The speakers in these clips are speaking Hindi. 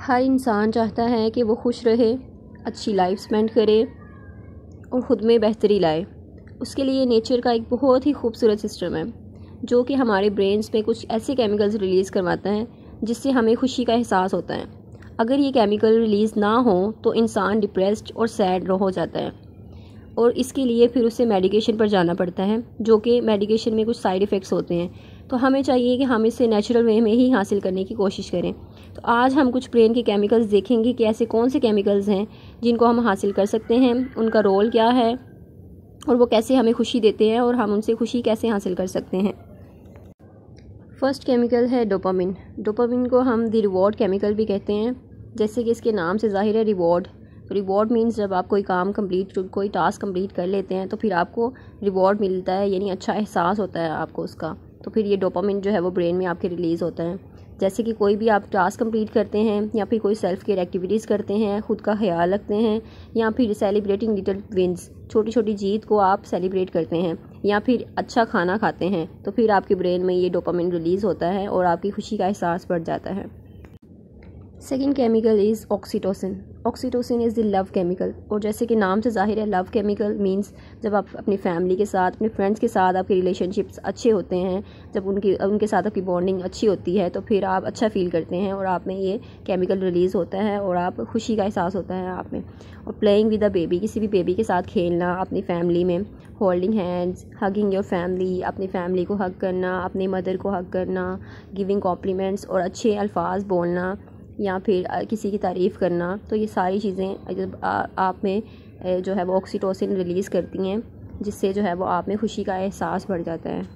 हर इंसान चाहता है कि वो खुश रहे, अच्छी लाइफ स्पेंड करे और ख़ुद में बेहतरी लाए। उसके लिए नेचर का एक बहुत ही खूबसूरत सिस्टम है, जो कि हमारे ब्रेन्स में कुछ ऐसे केमिकल्स रिलीज़ करवाता है, जिससे हमें खुशी का एहसास होता है। अगर ये केमिकल रिलीज़ ना हो तो इंसान डिप्रेस्ड और सैड हो जाता है। और इसके लिए फिर उसे मेडिकेशन पर जाना पड़ता है, जो कि मेडिकेशन में कुछ साइड इफ़ेक्ट्स होते हैं। तो हमें चाहिए कि हम इसे नेचुरल वे में ही हासिल करने की कोशिश करें। तो आज हम कुछ ब्रेन के केमिकल्स देखेंगे कि ऐसे कौन से केमिकल्स हैं जिनको हम हासिल कर सकते हैं, उनका रोल क्या है और वो कैसे हमें खुशी देते हैं और हम उनसे खुशी कैसे हासिल कर सकते हैं। फ़र्स्ट केमिकल है डोपामिन डोपामिन को हम द रिवॉर्ड केमिकल भी कहते हैं, जैसे कि इसके नाम से ज़ाहिर है रिवॉर्ड रिवॉर्ड मीन्स जब आप कोई काम कंप्लीट कोई टास्क कंप्लीट कर लेते हैं तो फिर आपको रिवॉर्ड मिलता है, यानी अच्छा एहसास होता है आपको उसका। तो फिर ये डोपामिन जो है वो ब्रेन में आपके रिलीज़ होता है। जैसे कि कोई भी आप टास्क कंप्लीट करते हैं, या फिर कोई सेल्फ केयर एक्टिविटीज़ करते हैं, ख़ुद का ख्याल रखते हैं, या फिर सेलिब्रेटिंग लिटिल विंस छोटी छोटी जीत को आप सेलिब्रेट करते हैं, या फिर अच्छा खाना खाते हैं तो फिर आपके ब्रेन में ये डोपामिन रिलीज़ होता है और आपकी खुशी का एहसास बढ़ जाता है। Second chemical is oxytocin oxytocin is the love chemical और जैसे कि नाम से ज़ाहिर है लव केमिकल मींस जब आप अपनी फैमिली के साथ, अपने फ्रेंड्स के साथ आपके रिलेशनशिप्स अच्छे होते हैं, जब उनकी, उनके साथ आपकी बॉन्डिंग अच्छी होती है तो फिर आप अच्छा फील करते हैं और आप में ये केमिकल रिलीज़ होता है और आप खुशी का एहसास होता है आप में। और प्लेइंग विद अ बेबी किसी भी बेबी के साथ खेलना, अपनी फैमिली में holding hands hugging your family अपनी फैमिली को हग करना, अपनी मदर को हग करना गिविंग कॉम्प्लीमेंट्स और अच्छे अल्फाज बोलना या फिर किसी की तारीफ़ करना तो ये सारी चीज़ें जब आप में जो है वो ऑक्सीटोसिन रिलीज़ करती हैं, जिससे जो है वो आप में खुशी का एहसास बढ़ जाता है।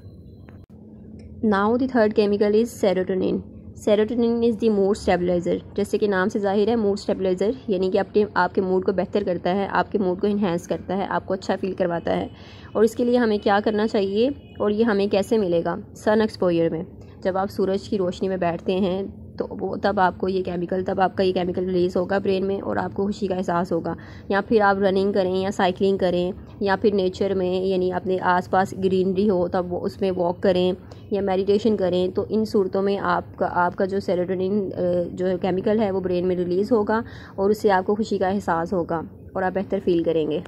Now the third chemical is serotonin serotonin is the mood stabiliser जैसे कि नाम से ज़ाहिर है मूड स्टेबलाइज़र यानी कि अपने, आपके मूड को बेहतर करता है, आपके मूड को इन्हेंस करता है, आपको अच्छा फील करवाता है। और इसके लिए हमें क्या करना चाहिए, और ये हमें कैसे मिलेगा? सन एक्सपोयर में। जब आप सूरज की रोशनी में बैठते हैं तो वो, तब आपको ये केमिकल तब आपका ये केमिकल रिलीज़ होगा ब्रेन में और आपको खुशी का एहसास होगा। या फिर आप रनिंग करें या साइकिलिंग करें या फिर नेचर में, यानी अपने आसपास ग्रीनरी हो, तब वो, उसमें वॉक करें या मेडिटेशन करें तो इन सूरतों में आपका आपका जो सेरोटोनिन जो केमिकल है वो ब्रेन में रिलीज़ होगा और उससे आपको खुशी का एहसास होगा और आप बेहतर फील करेंगे।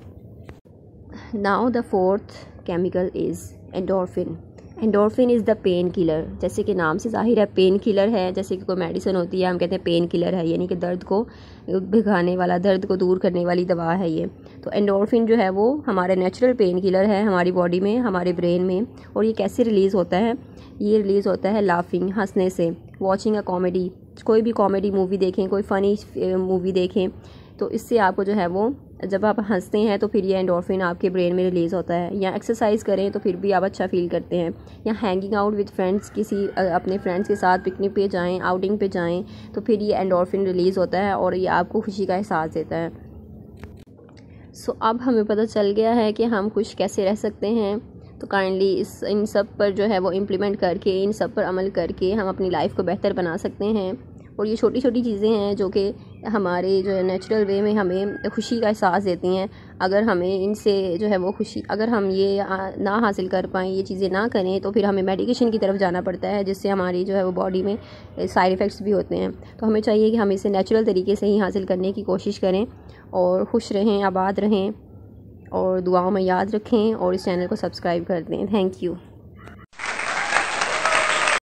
Now the fourth chemical is endorphin endorphin is the pain killer जैसे कि नाम से ज़ाहिर है पेन किलर है। जैसे कि कोई मेडिसिन होती है, हम कहते हैं पेन किलर है। यानी कि दर्द को भिगाने वाला, दर्द को दूर करने वाली दवा है ये। तो एंडोरफिन जो है वो हमारे नेचुरल पेन किलर है, हमारी बॉडी में, हमारे ब्रेन में। और ये कैसे रिलीज़ होता है? ये रिलीज़ होता है लाफिंग हंसने से। वॉचिंग अ कॉमेडी कोई भी कॉमेडी मूवी देखें, कोई फ़नी मूवी देखें तो इससे आपको जो है वो जब आप हँसते हैं तो फिर ये एंडोरफिन आपके ब्रेन में रिलीज़ होता है या एक्सरसाइज करें तो फिर भी आप अच्छा फील करते हैं या हैंगिंग आउट विद फ्रेंड्स किसी अपने फ्रेंड्स के साथ पिकनिक पे जाएँ आउटिंग पे जाएँ तो फिर ये एंडोरफिन रिलीज़ होता है और ये आपको खुशी का एहसास देता है। सो so, अब हमें पता चल गया है कि हम खुश कैसे रह सकते हैं। तो काइंडली इस इन सब पर जो है वो इम्प्लीमेंट करके इन सब पर अमल करके हम अपनी लाइफ को बेहतर बना सकते हैं। और ये छोटी छोटी चीज़ें हैं जो कि हमारे जो है नेचुरल वे में हमें खुशी का एहसास देती हैं। अगर हमें इनसे जो है वो खुशी, अगर हम ये ना हासिल कर पाएँ, ये चीज़ें ना करें तो फिर हमें मेडिकेशन की तरफ़ जाना पड़ता है, जिससे हमारी जो है वो बॉडी में साइड इफ़ेक्ट्स भी होते हैं। तो हमें चाहिए कि हम इसे नेचुरल तरीके से ही हासिल करने की कोशिश करें और खुश रहें, आबाद रहें और दुआओं में याद रखें और इस चैनल को सब्सक्राइब कर दें। Thank you